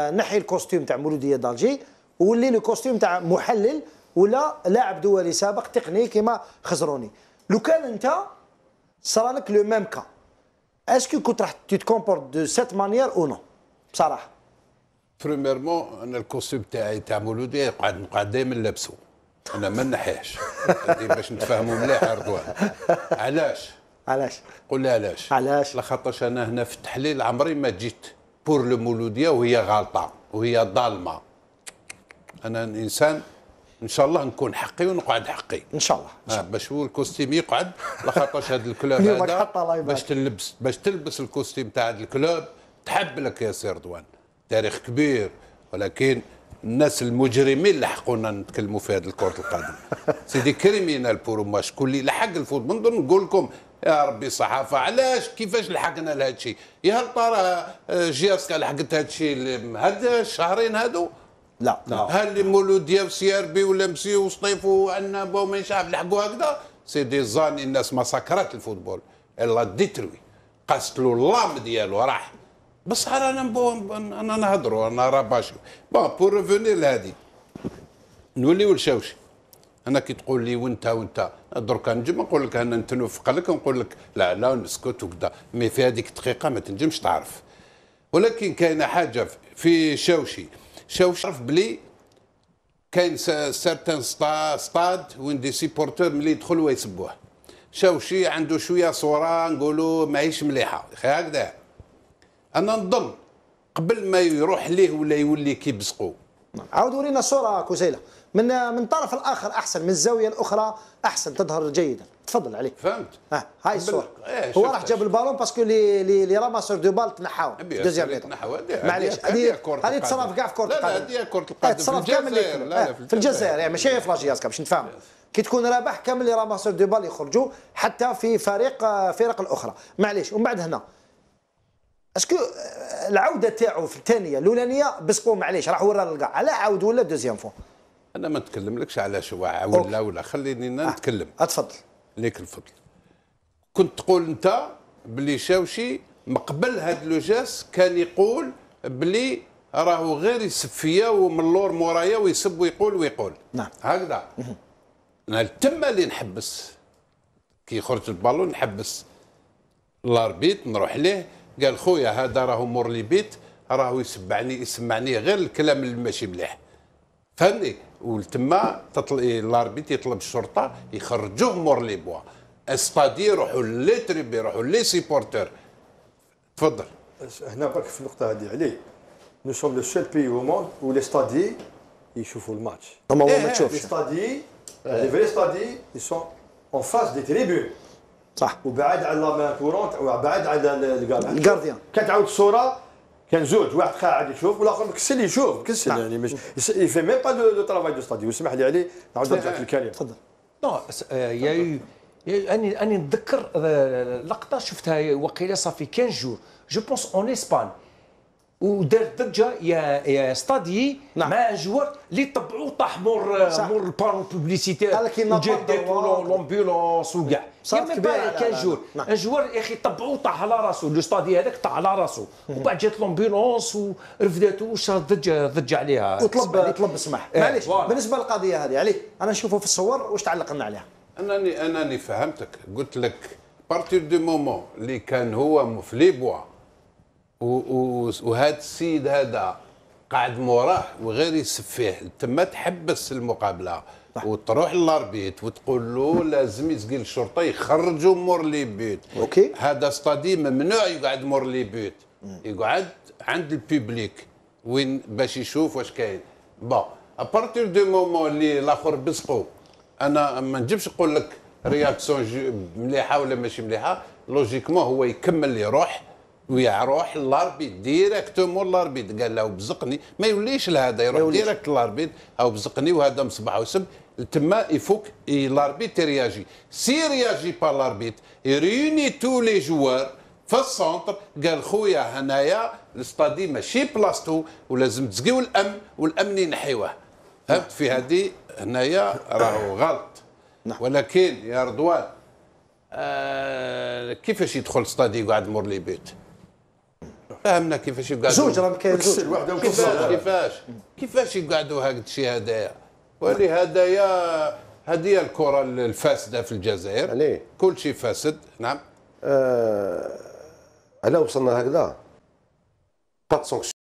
نحي ال costume تاع مولودية d'Alger وولي le costume تاع محلل ولا لاعب دولي سابق تقني كيما خزروني. لو كان انت صرالك le même cas est-ce que كنت راح تت comporte de cette manière ou non بصراحة. premièrement أنا ال costume تاعي تاع مولودية نقعد نقعد دائما لابسه أنا ما نحيش باش نتفاهموا مليح رضوان علاش؟ علاش؟ قول لي علاش. علاش؟ لخاطرش أنا هنا في التحليل عمري ما جيت. pour le مولوديه وهي غالطه وهي ظالمه أنا إنسان إن شاء الله نكون حقي ونقعد حقي. إن شاء الله آه باش هو ال costume يقعد لخاطرش هذا ال club هذا الله. باش تلبس باش تلبس ال costume تاع هذا ال club تحب لك يا سي رضوان تاريخ كبير ولكن الناس المجرمين لحقونا نتكلموا في هذه الكرة القدم. c'est des criminels pour moi شكون اللي لحق ال football نظن نقول لكم يا ربي صحافة علاش؟ كيفاش لحقنا لهذا الشيء يا هل ترى آه، جياسكا لحقت هذا الشيء هذا الشهرين هذو لا لا. هل اللي مولوديا وسي آر بي ولا مسي وسطيف وعندنا بو مش عارف لحقوا هكذا؟ سي دي زاني الناس مسكرات الفوتبول. الا ديتروي. قتلوا اللام ديالو راح. بصح رانا أنا نهضروا أنا راه باشي بون بور ريفونير لهادي نوليو لشاوشي. أنا كي تقول لي وانت وانت. دركا نجم نقول لك أنا نتنوفق لك ونقول لك لا لا نسكت وكذا mais في هذيك الدقيقه ما تنجمش تعرف. ولكن كاينة حاجة في شاوشي. شاوشي عرف بلي كاين certains stades وين des supporters ملي يدخلوا يسبوه شاوشي عنده شوية صورة نقولوا ماهيش مليحة. هكذا. أنا نظن قبل ما يروح ليه ولا يولي كيبزقوا عاود ورينا الصورة كوزيله من من الطرف الآخر أحسن من الزاويه الاخرى أحسن تظهر جيدا. تفضل علي. فهمت. آه هاي الصورة. إيه، هو. راح جاب ال ballon parce que les les les ramasseurs de balles تنحاو deuxième هذه- معليش هذه- هذه القدم. تصرف كاع في كرة لا، لا، القدم هذه كرة القدم آه، في تصرف كامل. لا، لا، آه، في الجزائر. يعني ماشي في la JSK باش نتفاهموا كي تكون رابح كامل les ramasseurs de balles يخرجوا حتى في فريق آه، فرق الأخرى. معليش ومن بعد هنا. est-ce que آه، العودة تاعو في الثانية الأولانية بزقوا معليش راح ورا للقاع على عاود ولا deuxième fois أنا ما نتكلملكش على شو ولا ولا خليني أنا نتكلم. أتفضل. ليك الفضل. كنت تقول أنت بلي شاوشي من قبل هاد le geste كان يقول بلي راهو غير يسب فيا ومن اللور مورايا ويسب ويقول ويقول. نعم. هكذا. أنا تما اللي نحبس. كي يخرج البالون نحبس. l'arbitre نروح ليه. قال خويا هذا راهو مور les buts راهو يسمعني يسمعني غير الكلام اللي ماشي مليح. فهمني؟ وتما تطل... l'arbitre يطلب الشرطة يخرجوه مور les bois. stadier يروحوا les tribunes يروحوا les supporteurs تفضل. هنا برك في النقطة هذه عليه nous sommes le seul pays au monde où les stadiers يشوفوا الماتش. اما هو إيه، ما لي تشوفش. stadier les vrais stadiers ils sont en face des tribunes صح. وبعد على la main courante وبعد على ال gardien ال gardien. كانت تعاود الصورة كان زوج واحد قاعد يشوف والآخر مكسل يشوف مكسل نعم. يعني مش il fait même pas le travail de stadier واسمح لي عليه نعاود نرجع في الكلام. تفضل. non آه، يا- اني أني نتذكر آه، لقطة شفتها وقيلة صافي 15 jours. je pense en Espagne ودار ضجة y a y a stadier نعم. مع un joueur اللي طبعوه طاح مور صح. مور ال panneau publicitaire ينظم وجات دوار. l'ambulance وكاع. على- كان joueur. نعم. un joueur يا أخي طبعوه طاح على راسه le stadier هذاك طاح على راسه وبعد جات l'ambulance ورفدته وصارت ضجه ضجة عليها. وطلب طلب السماح. إيه، معليش. بالنسبة للقضية هذه علي أنا نشوفه في الصور واش تعلق لنا عليها. انني أنني فهمتك. قلت لك à partir du moment اللي كان هو في les bois وهذا السيد هذا قاعد موراه وغير يسب فيه تما تحبس المقابلة وتروح لل arbitre وتقول له لازم يسقي الشرطة يخرجوا مور les buts. OK. هذا stadier ممنوع يقعد مور les buts. يقعد عند ال public وين باش يشوف واش كاين. bon à partir du moment اللي الآخر بزقوا أنا ما نجمش نقول لك réaction مليحة ولا ماشي مليحة. logiquement هو يكمل يروح. ويروح لل arbitre directement لل arbitre قال له بزقني. ما يوليش لهذا يروح. direct لل arbitre أو بزقني وهذا مصباح وسب تما il faut que l'arbitre réagit si réagit pas l'arbitre il réunit tous les joueurs في ال centre قال خويا هنايا ال stadier ماشي بلاصتو ولازم تسقيو الامن والامن ينحيوه فهمت؟ في هذه هنايا راهو غلط. ولكن يا رضوان آه كيفاش يدخل stadier يقعد مور les buts؟ فهمنا كيفاش يقعدوا. زوج راهم كاين زوج. كيفاش؟ كيفاش؟ كيفاش؟ يقعدوا هاد الشيء هدايا ولهدايا هذه هي الكرة الفاسدة في الجزائر. يعني؟ كل شيء فاسد. نعم. آه على وصلنا هكذا. pas sanction